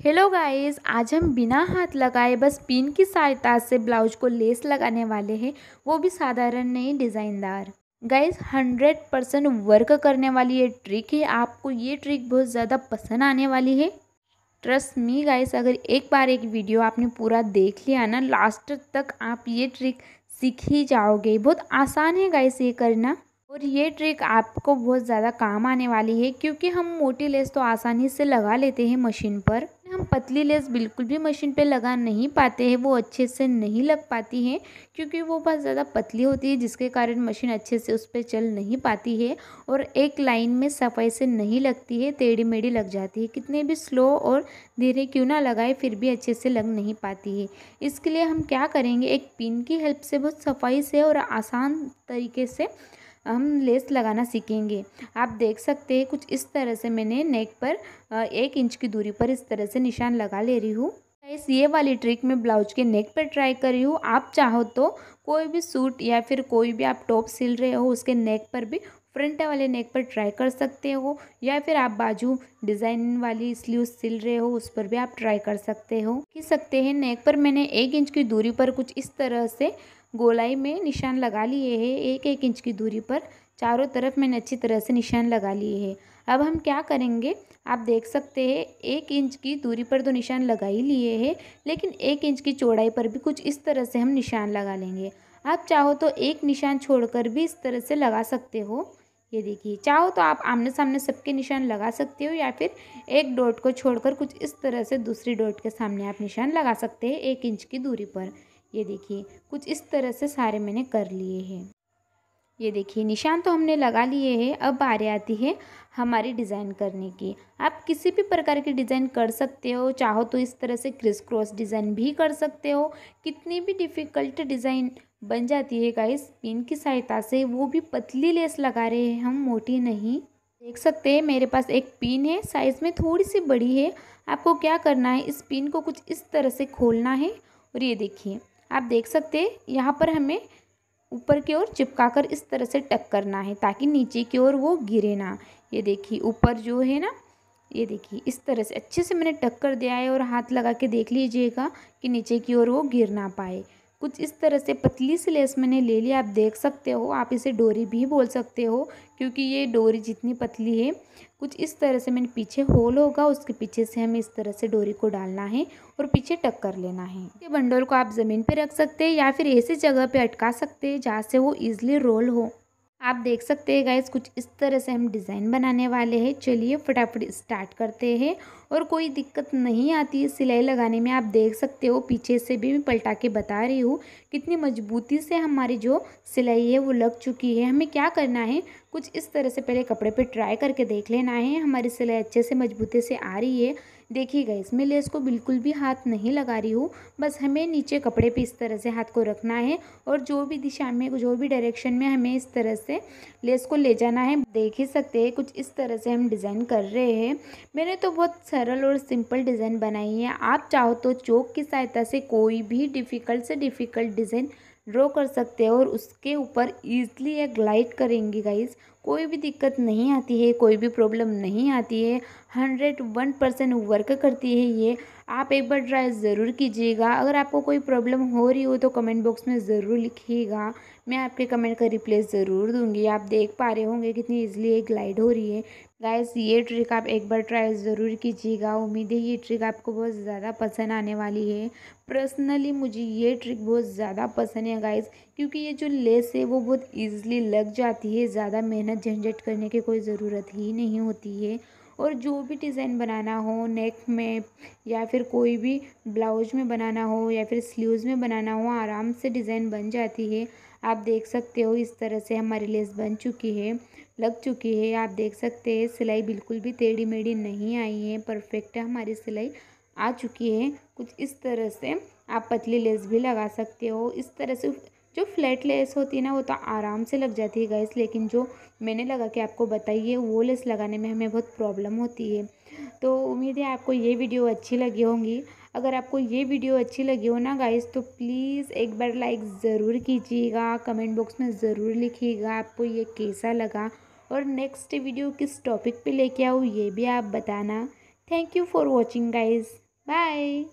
Hello guys आज हम बिना हाथ लगाए बस पिन की सहायता से ब्लाउज को लेस लगाने वाले हैं। वो भी साधारण नहीं, डिज़ाइनदार। गाइस हंड्रेड परसेंट वर्क करने वाली ये ट्रिक है। आपको ये ट्रिक बहुत ज़्यादा पसंद आने वाली है। ट्रस्ट मी गाइस अगर एक बार एक वीडियो आपने पूरा देख लिया ना लास्ट तक आप ये ट्रिक सीख ही जाओगे। बहुत आसान है गाइस ये करना। और ये ट्रिक आपको बहुत ज़्यादा काम आने वाली है, क्योंकि हम मोटी लेस तो आसानी से लगा लेते हैं मशीन पर। हम पतली लेस बिल्कुल भी मशीन पे लगा नहीं पाते हैं, वो अच्छे से नहीं लग पाती है, क्योंकि वो बहुत ज़्यादा पतली होती है, जिसके कारण मशीन अच्छे से उस पर चल नहीं पाती है और एक लाइन में सफ़ाई से नहीं लगती है टेढ़ी मेढ़ी लग जाती है। कितने भी स्लो और धीरे क्यों ना लगाए, फिर भी अच्छे से लग नहीं पाती है। इसके लिए हम क्या करेंगे, एक पिन की हेल्प से बहुत सफ़ाई से और आसान तरीके से हम लेस लगाना सीखेंगे। आप देख सकते हैं, कुछ इस तरह से मैंने नेक पर एक इंच की दूरी पर इस तरह से निशान लगा ले रही हूँ। इस ये वाली ट्रिक मैं ब्लाउज के नेक पर ट्राई कर रही हूँ। आप चाहो तो कोई भी सूट या फिर कोई भी आप टॉप सिल रहे हो, उसके नेक पर भी फ्रंट वाले नेक पर ट्राई कर सकते हो। या फिर आप बाजू डिज़ाइन वाली स्लीव सिल रहे हो, उस पर भी आप ट्राई कर सकते हो। की सकते हैं नेक पर मैंने एक इंच की दूरी पर कुछ इस तरह से गोलाई में निशान लगा लिए हैं। एक एक इंच की दूरी पर चारों तरफ़ मैंने अच्छी तरह से निशान लगा लिए हैं। अब हम क्या करेंगे? आप देख सकते हैं, एक इंच की दूरी पर तो निशान लगा ही लिए हैं, लेकिन एक इंच की चौड़ाई पर भी कुछ इस तरह से हम निशान लगा लेंगे। आप चाहो तो एक निशान छोड़कर भी इस तरह से लगा सकते हो। ये देखिए, चाहो तो आप आमने सामने सबके निशान लगा सकते हो या फिर एक डॉट को छोड़कर कुछ इस तरह से दूसरी डॉट के सामने आप निशान लगा सकते हैं, एक इंच की दूरी पर। ये देखिए, कुछ इस तरह से सारे मैंने कर लिए हैं। ये देखिए, निशान तो हमने लगा लिए हैं, अब बारी आती है हमारी डिज़ाइन करने की। आप किसी भी प्रकार की डिज़ाइन कर सकते हो, चाहो तो इस तरह से क्रिस क्रॉस डिज़ाइन भी कर सकते हो। कितनी भी डिफ़िकल्ट डिज़ाइन बन जाती है गाइस, पिन की सहायता से वो भी पतली लेस लगा रहे हैं हम, मोटी नहीं। देख सकते हैं, मेरे पास एक पिन है, साइज़ में थोड़ी सी बड़ी है। आपको क्या करना है, इस पिन को कुछ इस तरह से खोलना है और ये देखिए आप देख सकते हैं, यहाँ पर हमें ऊपर की ओर चिपका कर इस तरह से टक करना है, ताकि नीचे की ओर वो गिरे ना। ये देखिए, ऊपर जो है ना, ये देखिए, इस तरह से अच्छे से मैंने टक कर दिया है और हाथ लगा के देख लीजिएगा कि नीचे की ओर वो गिर ना पाए। कुछ इस तरह से पतली सी लेस मैंने ले लिया आप देख सकते हो, आप इसे डोरी भी बोल सकते हो, क्योंकि ये डोरी जितनी पतली है, कुछ इस तरह से मैंने पीछे होल होगा, उसके पीछे से हमें इस तरह से डोरी को डालना है और पीछे टक कर लेना है। ये बंडल को आप ज़मीन पे रख सकते हैं या फिर ऐसी जगह पे अटका सकते हैं जहाँ से वो ईजिली रोल हो। आप देख सकते हैं गाइस कुछ इस तरह से हम डिज़ाइन बनाने वाले हैं। चलिए फटाफट स्टार्ट करते हैं और कोई दिक्कत नहीं आती है सिलाई लगाने में। आप देख सकते हो, पीछे से भी मैं पलटा के बता रही हूँ, कितनी मजबूती से हमारी जो सिलाई है वो लग चुकी है। हमें क्या करना है? कुछ इस तरह से पहले कपड़े पे ट्राई करके देख लेना है। हमारी सिलाई अच्छे से मजबूती से आ रही है। देखिएगा, इसमें लेस को बिल्कुल भी हाथ नहीं लगा रही हूँ। बस हमें नीचे कपड़े पे इस तरह से हाथ को रखना है और जो भी दिशा में, जो भी डायरेक्शन में हमें इस तरह से लेस को ले जाना है, देख ही सकते हैं। कुछ इस तरह से हम डिज़ाइन कर रहे हैं। मैंने तो बहुत सरल और सिंपल डिज़ाइन बनाई है। आप चाहो तो चौक की सहायता से कोई भी डिफ़िकल्ट से डिफ़िकल्ट डिज़ाइन ड्रॉ कर सकते हैं और उसके ऊपर ईज़िली ये ग्लाइड करेंगी गाइस कोई भी दिक्कत नहीं आती है, कोई भी प्रॉब्लम नहीं आती है, हंड्रेड वन परसेंट वर्क करती है ये। आप एक बार ट्राई ज़रूर कीजिएगा। अगर आपको कोई प्रॉब्लम हो रही हो तो कमेंट बॉक्स में ज़रूर लिखिएगा। मैं आपके कमेंट का रिप्लाई ज़रूर दूँगी। आप देख पा रहे होंगे कितनी ईजिली ये ग्लाइड हो रही है। गाइस ये ट्रिक आप एक बार ट्राई ज़रूर कीजिएगा। उम्मीद है ये ट्रिक आपको बहुत ज़्यादा पसंद आने वाली है। पर्सनली मुझे ये ट्रिक बहुत ज़्यादा पसंद है गाइस क्योंकि ये जो लेस है, वो बहुत ईजिली लग जाती है। ज़्यादा मेहनत झंझट करने की कोई ज़रूरत ही नहीं होती है। और जो भी डिज़ाइन बनाना हो नेक में या फिर कोई भी ब्लाउज में बनाना हो या फिर स्लीव्स में बनाना हो, आराम से डिज़ाइन बन जाती है। आप देख सकते हो इस तरह से हमारी लेस बन चुकी है, लग चुकी है। आप देख सकते हैं, सिलाई बिल्कुल भी टेढ़ी मेढ़ी नहीं आई है। परफेक्ट है हमारी सिलाई आ चुकी है। कुछ इस तरह से आप पतली लेस भी लगा सकते हो। इस तरह से जो फ्लैट लेस होती है ना, वो तो आराम से लग जाती है गैस लेकिन जो मैंने लगा के आपको बताइए, वो लेस लगाने में हमें बहुत प्रॉब्लम होती है। तो उम्मीद है आपको ये वीडियो अच्छी लगी होंगी। अगर आपको ये वीडियो अच्छी लगी हो ना गाइस तो प्लीज़ एक बार लाइक ज़रूर कीजिएगा कमेंट बॉक्स में ज़रूर लिखिएगा आपको ये कैसा लगा। और नेक्स्ट वीडियो किस टॉपिक पे लेके आऊँ ये भी आप बताना। Thank you for watching guys bye